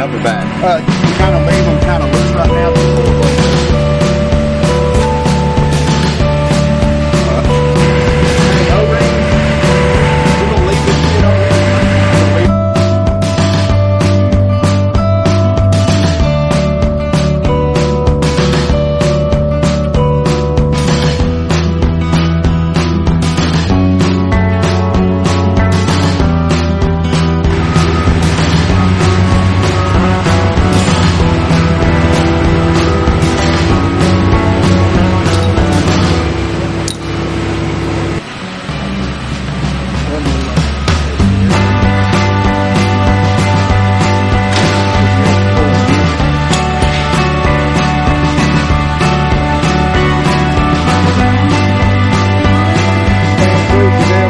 You want these to point up or back? Uh, kind of kind of loose right now. Yeah.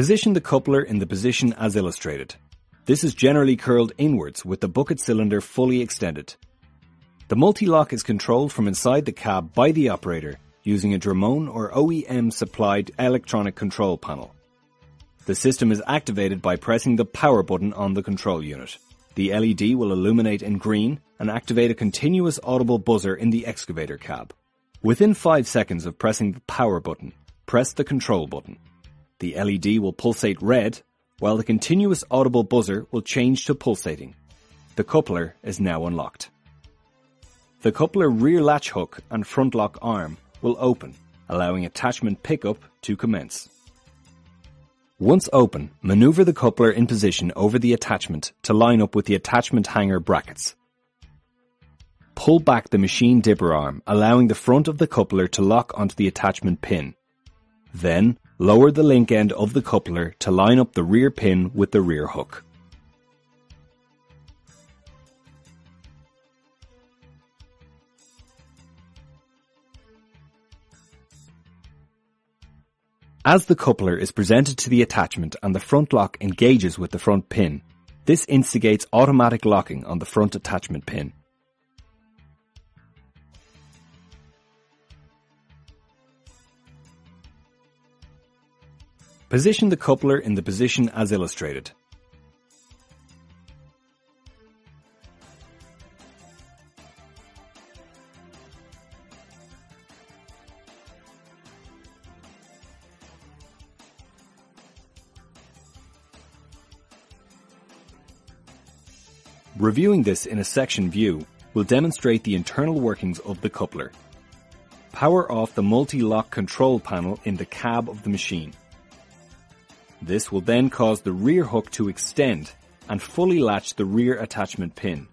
Position the coupler in the position as illustrated. This is generally curled inwards with the bucket cylinder fully extended. The multi-lock is controlled from inside the cab by the operator using a Dromone or OEM supplied electronic control panel. The system is activated by pressing the power button on the control unit. The LED will illuminate in green and activate a continuous audible buzzer in the excavator cab. Within 5 seconds of pressing the power button, press the control button. The LED will pulsate red, while the continuous audible buzzer will change to pulsating. The coupler is now unlocked. The coupler rear latch hook and front lock arm will open, allowing attachment pickup to commence. Once open, maneuver the coupler in position over the attachment to line up with the attachment hanger brackets. Pull back the machine dipper arm, allowing the front of the coupler to lock onto the attachment pin. Then, lower the link end of the coupler to line up the rear pin with the rear hook. As the coupler is presented to the attachment and the front lock engages with the front pin, this instigates automatic locking on the front attachment pin. Position the coupler in the position as illustrated. Reviewing this in a section view will demonstrate the internal workings of the coupler. Power off the multi-lock control panel in the cab of the machine. This will then cause the rear hook to extend and fully latch the rear attachment pin.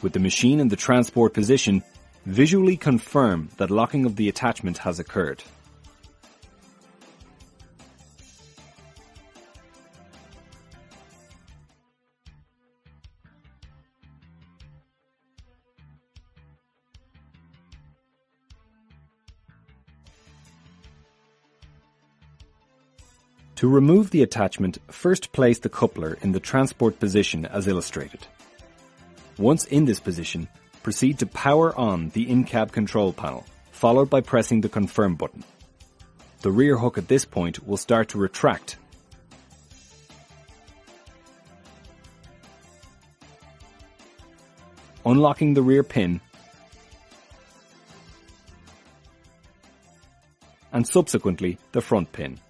With the machine in the transport position, visually confirm that locking of the attachment has occurred. To remove the attachment, first place the coupler in the transport position as illustrated. Once in this position, proceed to power on the in-cab control panel, followed by pressing the confirm button. The rear hook at this point will start to retract. Unlocking the rear pin and subsequently the front pin.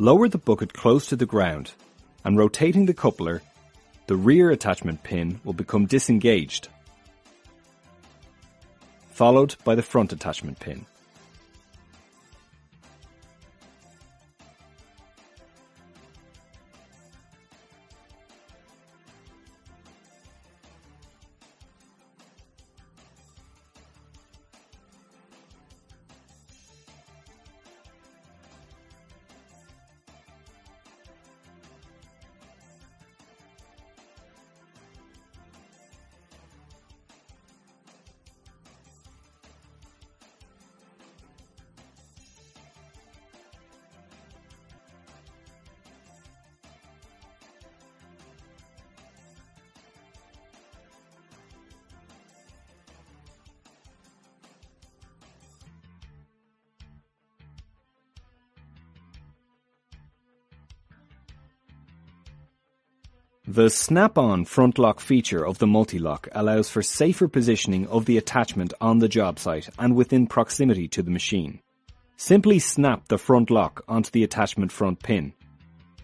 Lower the bucket close to the ground and rotating the coupler, the rear attachment pin will become disengaged, followed by the front attachment pin. The snap-on front lock feature of the multi-lock allows for safer positioning of the attachment on the job site and within proximity to the machine. Simply snap the front lock onto the attachment front pin.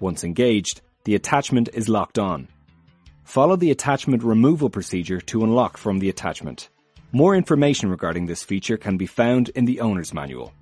Once engaged, the attachment is locked on. Follow the attachment removal procedure to unlock from the attachment. More information regarding this feature can be found in the owner's manual.